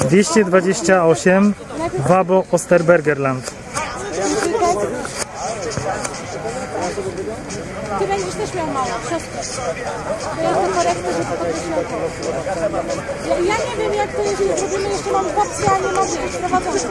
228 Wabo Osterbergerland. Ty będziesz też miał mało, siostrę. To ja to korektę, że to podkreśliło. Ja, ja nie wiem jak to jest, jeżeli zrobimy jeszcze mam psy, a nie ma wiesz, prowadzących.